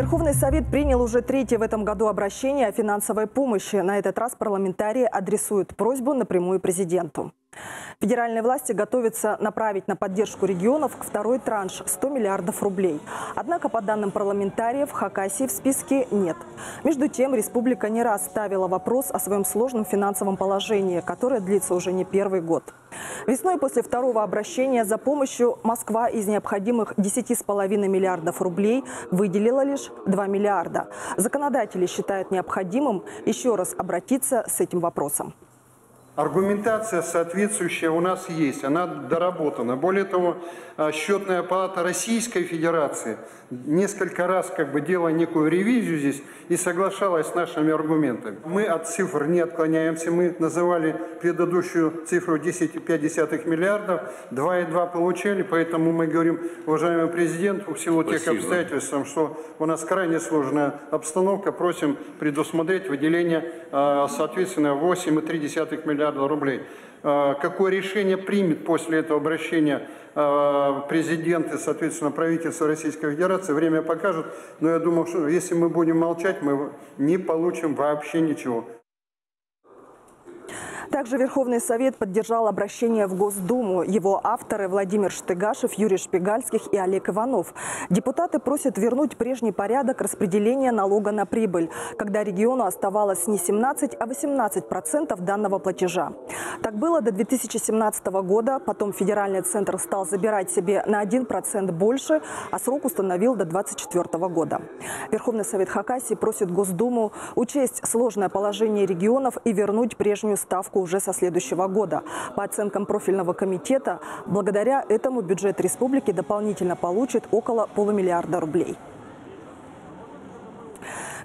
Верховный Совет принял уже третье в этом году обращение о финансовой помощи. На этот раз парламентарии адресуют просьбу напрямую президенту. Федеральные власти готовятся направить на поддержку регионов второй транш – 100 миллиардов рублей. Однако, по данным парламентариев, Хакасии в списке нет. Между тем, республика не раз ставила вопрос о своем сложном финансовом положении, которое длится уже не первый год. Весной после второго обращения за помощью Москва из необходимых 10,5 миллиардов рублей выделила лишь 2 миллиарда. Законодатели считают необходимым еще раз обратиться с этим вопросом. Аргументация соответствующая у нас есть, она доработана. Более того, а, счетная палата Российской Федерации несколько раз как бы делала некую ревизию здесь и соглашалась с нашими аргументами. Мы от цифр не отклоняемся, мы называли предыдущую цифру 10,5 миллиардов, 2,2 получали, поэтому мы говорим, уважаемый президент, в силу тех обстоятельств, что у нас крайне сложная обстановка, просим предусмотреть выделение, а, соответственно, 8,3 миллиарда рублей. А, какое решение примет после этого обращения а, президент и, соответственно, правительство Российской Федерации, время покажет. Но я думаю, что если мы будем молчать, мы не получим вообще ничего. Также Верховный Совет поддержал обращение в Госдуму. Его авторы Владимир Штыгашев, Юрий Шпигальских и Олег Иванов. Депутаты просят вернуть прежний порядок распределения налога на прибыль, когда региону оставалось не 17, а 18 процентов данного платежа. Так было до 2017 года, потом федеральный центр стал забирать себе на 1 процент больше, а срок установил до 2024 года. Верховный Совет Хакасии просит Госдуму учесть сложное положение регионов и вернуть прежнюю ставку уже со следующего года. По оценкам профильного комитета, благодаря этому бюджет республики дополнительно получит около полумиллиарда рублей.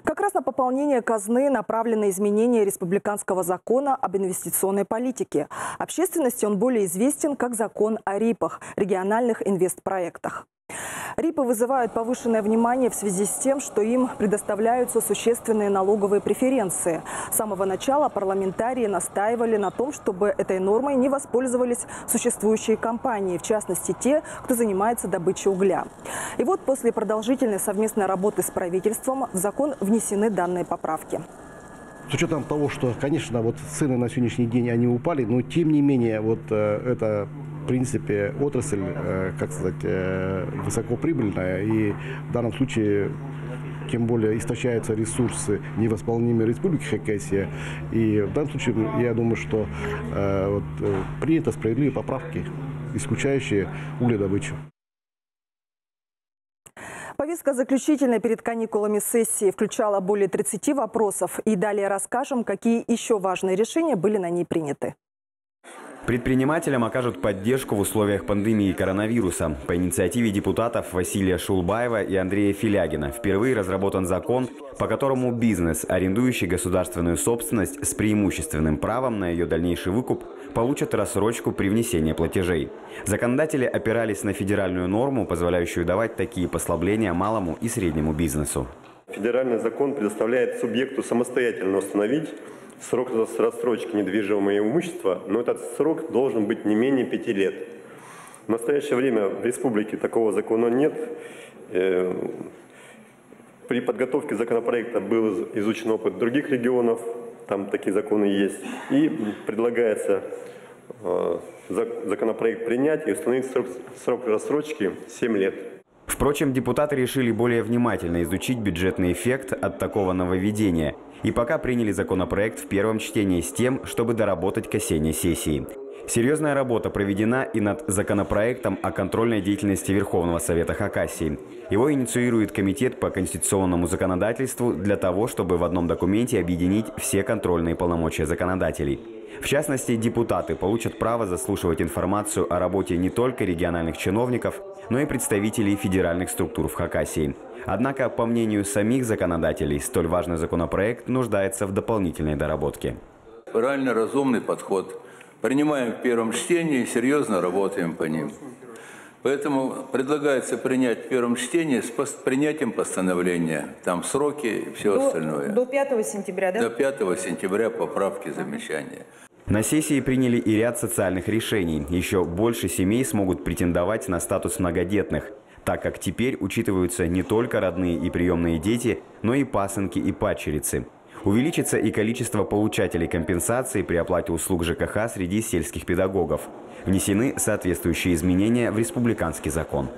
Как раз на пополнение казны направлены изменения республиканского закона об инвестиционной политике. Общественности он более известен как закон о РИПах – региональных инвестпроектах. РИПы вызывают повышенное внимание в связи с тем, что им предоставляются существенные налоговые преференции. С самого начала парламентарии настаивали на том, чтобы этой нормой не воспользовались существующие компании, в частности те, кто занимается добычей угля. И вот после продолжительной совместной работы с правительством в закон внесены данные поправки. С учетом того, что, конечно, вот цены на сегодняшний день они упали, но тем не менее вот э, это в принципе отрасль, э, как сказать, э, высокоприбыльная и в данном случае тем более истощаются ресурсы невосполнимой республики Хакасия. И в данном случае я думаю, что э, вот, э, приняты справедливые поправки, исключающие угледобычу. Повестка заключительной перед каникулами сессии включала более 30 вопросов. И далее расскажем, какие еще важные решения были на ней приняты. Предпринимателям окажут поддержку в условиях пандемии коронавируса. По инициативе депутатов Василия Шулбаева и Андрея Филягина впервые разработан закон, по которому бизнес, арендующий государственную собственность с преимущественным правом на ее дальнейший выкуп, получат рассрочку при внесении платежей. Законодатели опирались на федеральную норму, позволяющую давать такие послабления малому и среднему бизнесу. Федеральный закон предоставляет субъекту самостоятельно установить срок рассрочки недвижимого имущества, но этот срок должен быть не менее пяти лет. В настоящее время в республике такого закона нет. Э, при подготовке законопроекта был изучен опыт других регионов, там такие законы есть. И предлагается э, законопроект принять и установить срок, срок рассрочки 7 лет. Впрочем, депутаты решили более внимательно изучить бюджетный эффект от такого нововведения – и пока приняли законопроект в первом чтении с тем, чтобы доработать к осенней сессии. Серьезная работа проведена и над законопроектом о контрольной деятельности Верховного Совета Хакасии. Его инициирует Комитет по конституционному законодательству для того, чтобы в одном документе объединить все контрольные полномочия законодателей. В частности, депутаты получат право заслушивать информацию о работе не только региональных чиновников, но и представителей федеральных структур в Хакасии. Однако, по мнению самих законодателей, столь важный законопроект нуждается в дополнительной доработке. Правильно разумный подход. Принимаем в первом чтении и серьезно работаем по ним. Поэтому предлагается принять в первом чтении с принятием постановления. Там сроки и все до, остальное. До 5 сентября, да? До 5 сентября поправки, замечания. На сессии приняли и ряд социальных решений. Еще больше семей смогут претендовать на статус многодетных – так как теперь учитываются не только родные и приемные дети, но и пасынки и падчерицы. Увеличится и количество получателей компенсации при оплате услуг ЖКХ среди сельских педагогов. Внесены соответствующие изменения в республиканский закон.